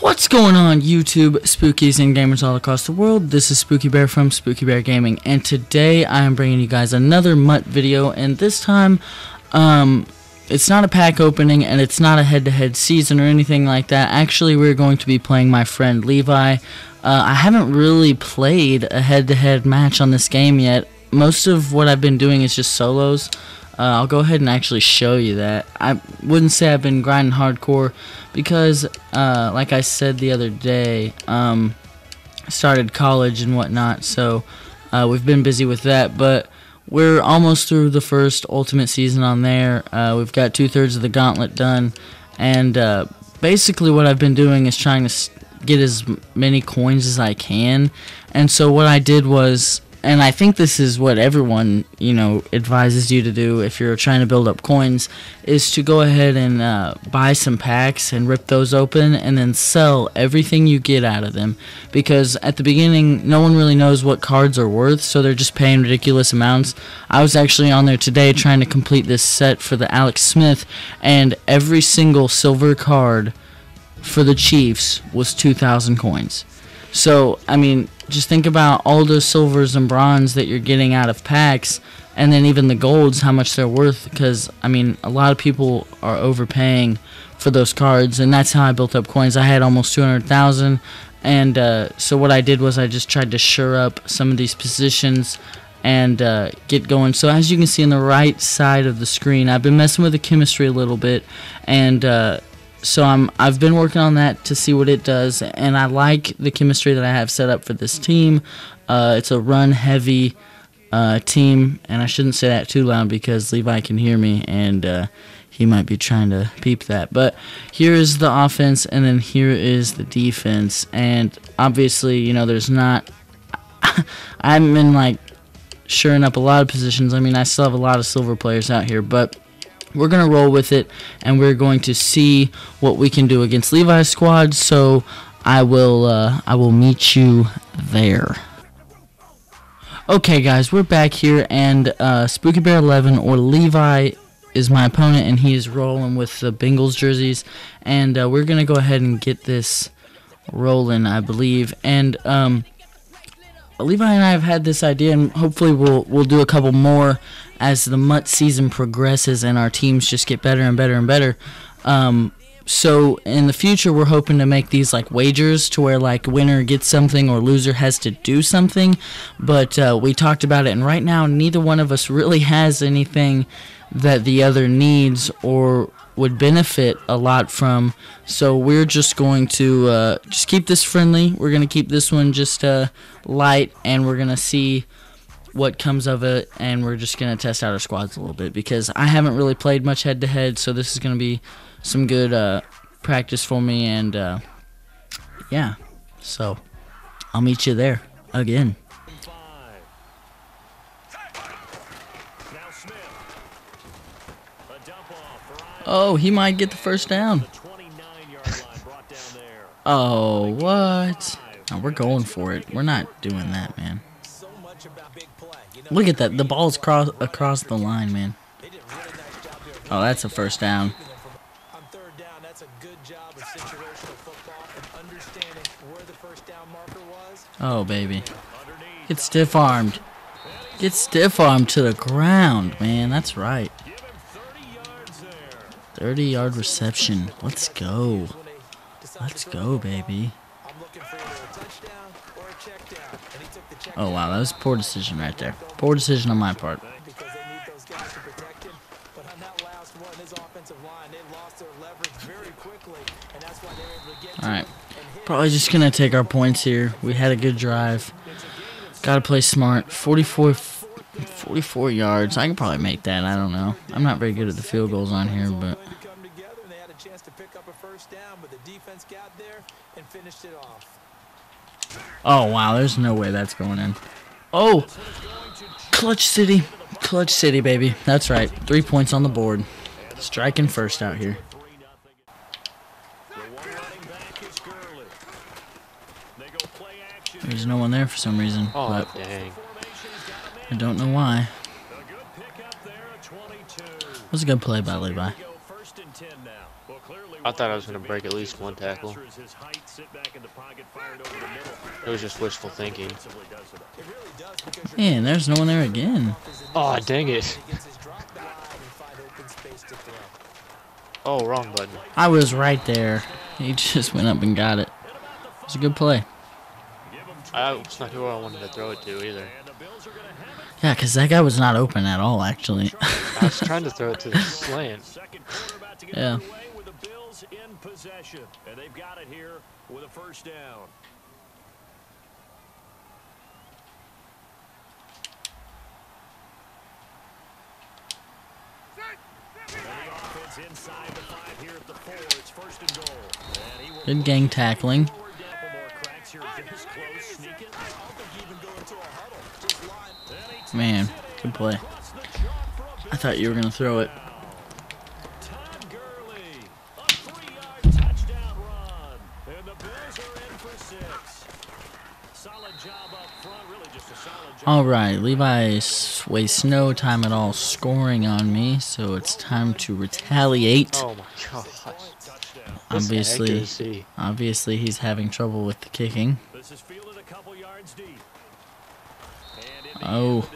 What's going on YouTube, spookies and gamers all across the world? This is Spooky Bear from Spooky Bear Gaming and today I am bringing you guys another MUT video and this time um, it's not a pack opening and it's not a head-to-head -head season or anything like that. Actually we're going to be playing my friend Levi. Uh, I haven't really played a head-to-head -head match on this game yet. Most of what I've been doing is just solos. Uh, I'll go ahead and actually show you that. I wouldn't say I've been grinding hardcore because, uh, like I said the other day, um, started college and whatnot, so uh, we've been busy with that. But we're almost through the first Ultimate season on there. Uh, we've got two thirds of the gauntlet done, and uh, basically what I've been doing is trying to get as many coins as I can. And so what I did was and I think this is what everyone you know advises you to do if you're trying to build up coins is to go ahead and uh, buy some packs and rip those open and then sell everything you get out of them. Because at the beginning no one really knows what cards are worth so they're just paying ridiculous amounts. I was actually on there today trying to complete this set for the Alex Smith and every single silver card for the Chiefs was 2,000 coins so I mean just think about all those silvers and bronze that you're getting out of packs and then even the golds how much they're worth because i mean a lot of people are overpaying for those cards and that's how i built up coins. I had almost 200000 and uh, so what i did was i just tried to sure up some of these positions and uh, get going. So as you can see on the right side of the screen i've been messing with the chemistry a little bit and uh, so I'm I've been working on that to see what it does, and I like the chemistry that I have set up for this team. Uh, it's a run heavy uh, team, and I shouldn't say that too loud because Levi can hear me, and uh, he might be trying to peep that. But here is the offense, and then here is the defense, and obviously, you know, there's not. I'm in like shoring up a lot of positions. I mean, I still have a lot of silver players out here, but we're going to roll with it and we're going to see what we can do against Levi's squad so I will uh, I will meet you there. Okay guys we're back here and uh, Spooky Bear 11 or Levi is my opponent and he is rolling with the Bengals jerseys and uh, we're gonna go ahead and get this rolling I believe and um, Levi and I have had this idea, and hopefully we'll we'll do a couple more as the MUT season progresses and our teams just get better and better and better. Um, so in the future, we're hoping to make these like wagers to where like winner gets something or loser has to do something. But uh, we talked about it, and right now neither one of us really has anything that the other needs or would benefit a lot from. So we're just going to uh, just keep this friendly. We're going to keep this one just uh, light, and we're going to see what comes of it, and we're just going to test out our squads a little bit because I haven't really played much head to head, so this is going to be some good uh, practice for me, and uh, yeah, so I'll meet you there again. Oh, he might get the first down. Oh, what? No, we're going for it. We're not doing that, man. Look at that. The ball's cross across the line, man. Oh, that's a first down. Oh, baby. Get stiff-armed. Get stiff-armed to the ground, man. That's right. 30 yard reception. Let's go. Let's go, baby. Oh, wow. That was a poor decision right there. Poor decision on my part. Alright. Probably just going to take our points here. We had a good drive. Got to play smart. 44 44 yards. I can probably make that. I don't know. I'm not very good at the field goals on here, but. Oh, wow. There's no way that's going in. Oh! Clutch City. Clutch City, baby. That's right. Three points on the board. Striking first out here. There's no one there for some reason. Oh, dang. I don't know why. It was a good play by Levi. I thought I was going to break at least one tackle. It was just wishful thinking. Man, there's no one there again. Oh, dang it. Oh, wrong button. I was right there. He just went up and got it. It was a good play. I, it's not who I wanted to throw it to either. Yeah, because that guy was not open at all, actually. I was trying to throw it to the slant. yeah. And they've got it here with a first down. Good gang tackling. Man, good play. I thought you were going to throw it. Alright, Levi wastes no time at all scoring on me, so it's time to retaliate. Oh my god. Obviously, obviously he's having trouble with the kicking. Oh.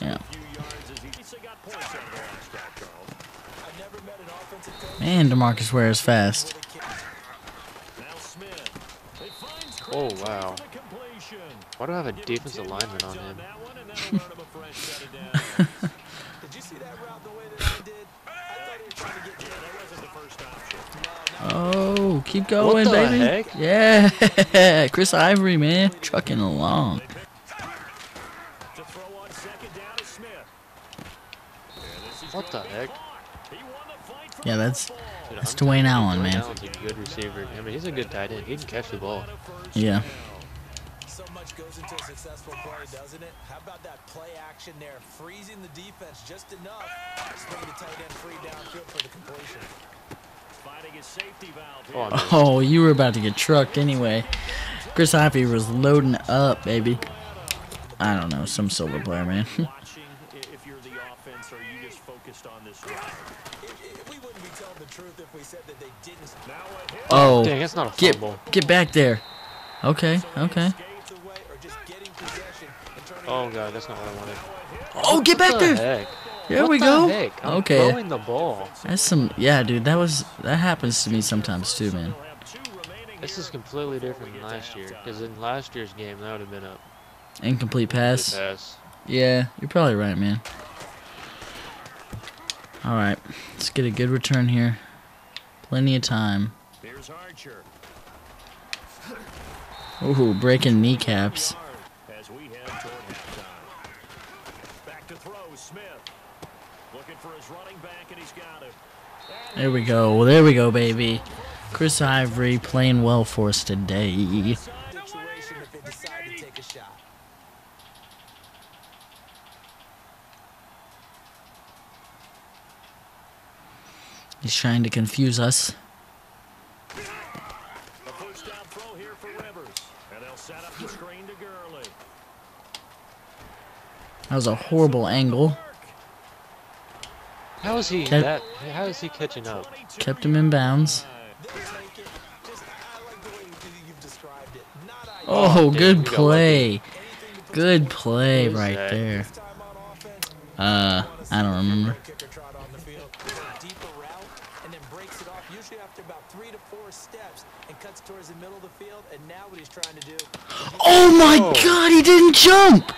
Yeah. Man, DeMarcus Ware is fast. Oh, wow. Why do I have a defensive lineman on him? oh, keep going, what the baby. Heck? Yeah, Chris Ivory, man, trucking along. What the heck? Yeah, that's Dude, that's I'm Dwayne Allen, Dwayne man. Allen's a good receiver. I mean, he's a good tight end. He can catch the ball. Yeah. So much goes into a successful play, doesn't it? How about that play action there, freezing the defense just enough, swinging the tight end free downfield for the completion. Oh, Oh, you were about to get trucked anyway. Chris Ivory was loading up, baby. I don't know, some silver player, man. Watching if you're the offense, are you just focused on this drive? We wouldn't be telling the truth if we said that they didn't. Now a hit oh, Dang, that's not a get fumble. get back there. Okay, okay. Skates away or just getting possession and turning Oh god, that's not what I wanted. Oh, get back the there. heck? There What we the go. heck? I'm Okay. throwing the ball. That's some yeah, dude. That was that happens to me sometimes too, man. This is completely different than last year. Because in last year's game, that would have been a Incomplete pass. pass. Yeah, you're probably right, man. All right, let's get a good return here. Plenty of time. Here's Archer. Ooh, breaking kneecaps. As we head toward halftime. Back to throw, Smith. Looking for his running back, and he's got it. There we go. Well, there we go, baby. Chris Ivory playing well for us today. situation if they decide to take a shot. He's trying to confuse us. The first down throw here for Rivers. And they'll set up the screen to Gurley. That was a horrible angle. How is he That- that? How is he catching up? Kept him in bounds. They'll take it. Just, I like the way you- you've described it. Not ideal. Oh, good play. Anything to put Good play right there. time on offense. Uh, I don't remember. Kicker trot on the field. A deeper route and then breaks it off usually after about three to four steps and cuts towards the middle of the field. And now what he's trying to do Oh my Oh. god, he didn't jump!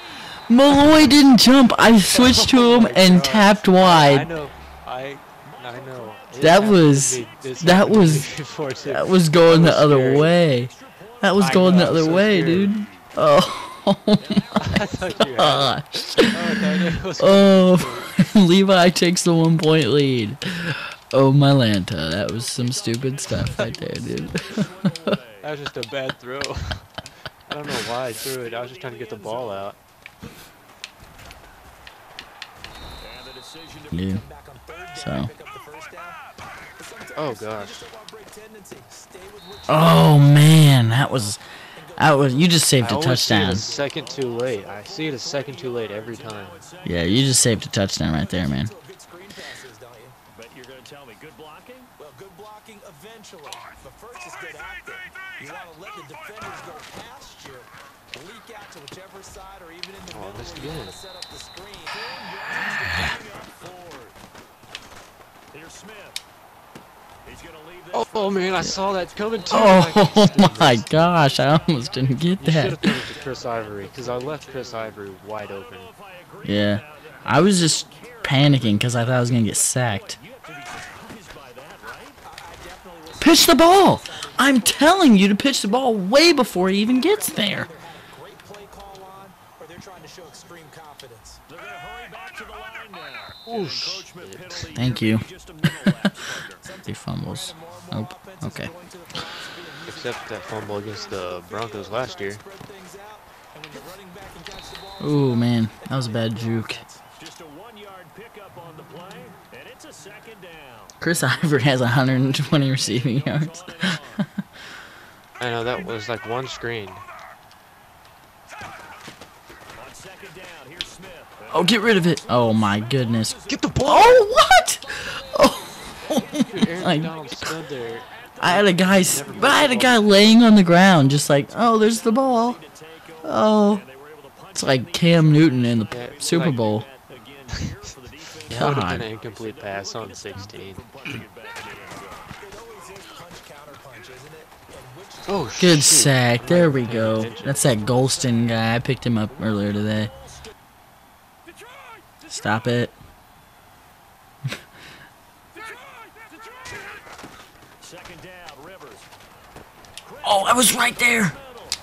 Malloy didn't jump. I switched to Oh him my and God. tapped I wide. know. I I know. It That was- that happened to me was- That was going That the was other scary. way. That was I going know, the other so way, scary. dude. Oh, I thought you had. gosh. Oh, I thought it was- Oh, Levi takes the one point lead. Oh, my Lanta. That was some stupid stuff right there, dude. That was just a bad throw. I don't know why I threw it. I was just trying to get the ball out. And the decision to Dude. back on third down So. and pick up the first down. But sometimes Oh, gosh. just a one-break tendency. Stay with what you Oh, man. That was. That was. You just saved I a always see it touchdown. a second too late. I see it a second too late every time. Yeah, you just saved a touchdown right there, man. to a good screen passes, don't you? But you're going to tell me good blocking? Well, good blocking eventually. But first, just get active. You want to let the defenders go past you, leak out to whichever side or even in the Oh, I middle missed where you want to set up the screen. Here's Smith. He's going to leave Oh, oh man, I saw that coming too. Oh my gosh, I almost didn't get You should have that. thrown it to Chris Ivory because I left Chris Ivory wide open. if I agree Yeah. I was just panicking because I thought I was going to get sacked. You have to be surprised by that, right? Pitch the ball! I'm telling you to pitch the ball way before he even gets there. Great play call on, or they're trying to show extreme confidence. They're going to hurry back to the line now. Oh, shit. Thank you. maybe just a middle lapse under. He fumbles. Nope. Okay. Except that fumble against the Broncos last year. Oh man, that was a bad juke. Chris Ivory has 120 receiving yards. I know that was like one screen. On second down, here's Smith. Oh, get rid of it. Oh my goodness. Get the ball! Oh, what? Oh, Aaron my Donald stood there. I had a guy, but I had a guy laying on the ground, just like, oh, there's the ball. Oh, it's like Cam Newton in the Super Bowl. Again here for the defense. That would have been an incomplete pass on 16. Oh, Good shoot. sack. There we go. That's that Golston guy. I picked him up earlier today. Stop it. Second down, Rivers. Oh, I was right there.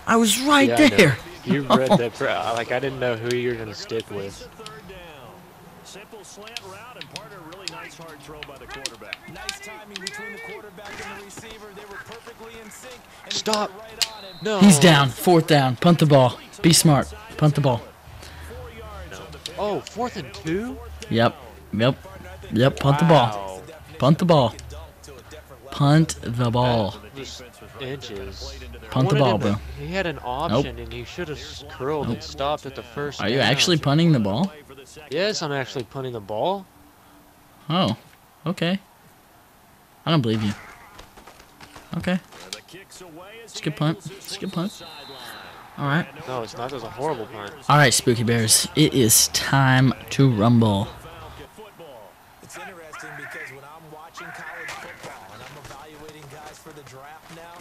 I was right Yeah, there. You read that. Pre- like I didn't know who you were gonna stick with. a third down. Simple slant route and part of a really nice hard throw by the quarterback. Nice timing between the quarterback and the receiver. They were perfectly in sync. Stop. right on. No. He's down. Fourth down. Punt the ball. Be smart. Punt the ball. Four yards on the pick. Oh, fourth and two. Yep. Yep. Yep. Punt the ball. Punt the ball. Punt the ball. Inches. Punt the ball, bro. He had an option and he should have curled and stopped at the first. Are you actually punting the ball? Yes, I'm actually punting the ball. Oh. Okay. I don't believe you. Okay. The kick's away as It's a good punt. angles It's a good punt. to the sideline. All right. No, it's not. It was a horrible punt. All right, Spooky Bears. It is time to rumble. It's interesting because when I'm watching college football and I'm evaluating guys for the draft now,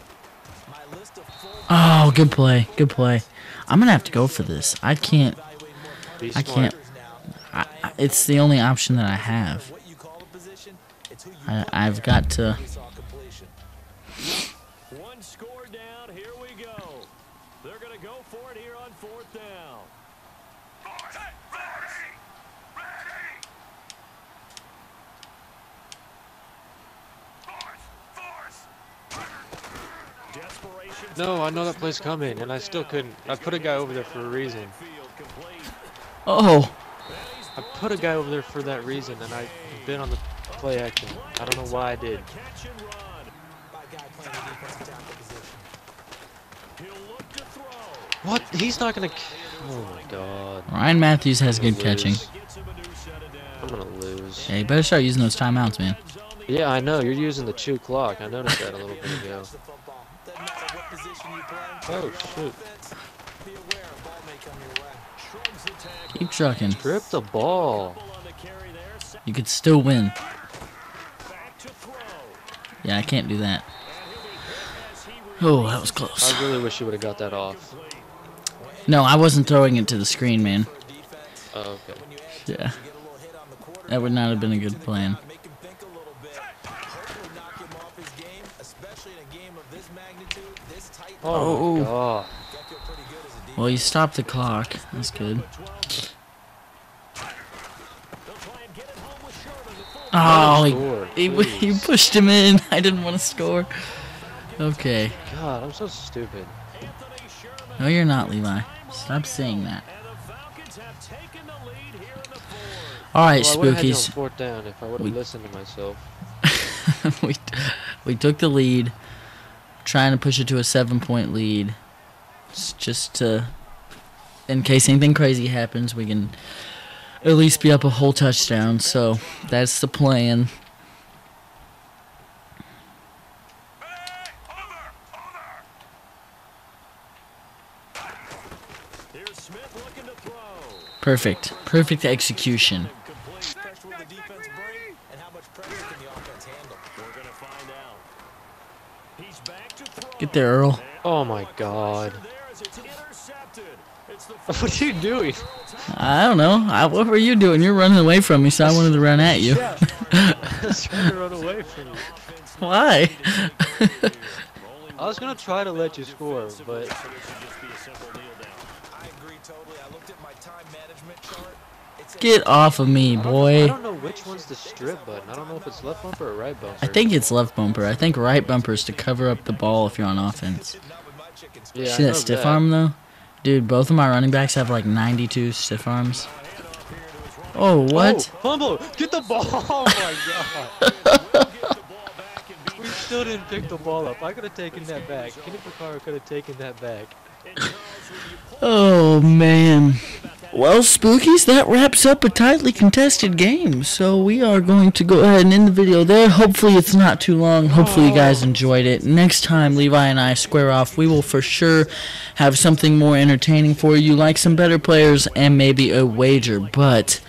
my list of full Oh, good play. Good play. I'm going to have to go for this. I can't. evaluating more Be I can't. I, I- it's the only option that I have. what you call a position, it's who you I, put I've got to. we saw completion. One score down. Here we go. They're going to go for it here on fourth down. No, I know that play's coming, and I still couldn't. I put a guy over there for a reason. Oh, I put a guy over there for that reason, and I've been on the play action. I don't know why I did. Catch and run. By a guy playing the position. He'll look to throw. What? He's not gonna. c- Oh my god. Ryan Mathews has good Lose. catching. Gets him a new set of I'm gonna lose. Yeah, you better start using those timeouts, man. Heads on the Yeah, I know. You're using the chew clock. I noticed that a little bit ago. Oh the football. Doesn't matter what position you play. Oh, If you're on shoot. offense, Be aware, a ball may come your way. shrugs the tackle. Keep trucking. Grip the ball. Double on the carry there. Set You could still win. back to throw. Yeah, I can't do that. And he'll be hit as he Oh, that was close. I really wish you would have got that off. No, I wasn't throwing it to the screen, man. Oh, okay. When you add Yeah. to it, you get a little hit on the quarterback. That would not have been a good plan. Make him think a little bit. Hopefully knock him off his game, especially in a game of this magnitude, this tight. Oh, Oh. my god. Got to feel pretty good as a defense. Well, you stopped the clock. That's good. They'll try and get it home with Sherman, the full Oh, Score, he, he, he pushed him in. I didn't want to score. Okay. God, I'm so stupid. No, you're not, Levi. Stop saying that. And the Falcons have taken the lead here in the fourth. All right, Well, I would have had Spookies. fourth down if I would We- have listened to myself. we we took the lead, trying to push it to a seven point lead, s- just to, in case anything crazy happens, we can at least be up a whole touchdown. So that's the plan. Perfect. Perfect execution. Get there, Earl. Oh my god. What are you doing? I don't know. I, what were you doing? You're running away from me, so I wanted to run at you. I was trying to run away from you. Why? I was gonna try to let you score, but This should just be a simple kneel down. I agree totally. I looked at my time management chart. Get off of me, I boy. don't know which one's the strip button. I don't know if it's left bumper or right bumper. I think it's left bumper. I think right bumper is to cover up the ball if you're on offense. not with my chickens. Yeah, See know that stiff arm though? Dude, both of my running backs have like 92 stiff arms. Oh, what? Oh, fumble! Get the ball! Oh my god! we still didn't pick the ball up. I could have taken that back. Kenny Vaccaro could have taken that back. Oh, man. Well, Spookies, that wraps up a tightly contested game. So we are going to go ahead and end the video there. Hopefully it's not too long. Hopefully you guys enjoyed it. Next time Levi and I square off, we will for sure have something more entertaining for you, like some better players and maybe a wager. But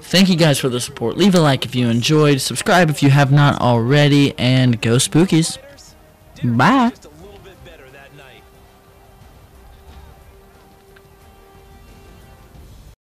thank you guys for the support. Leave a like if you enjoyed. Subscribe if you have not already. And go Spookies. Bye.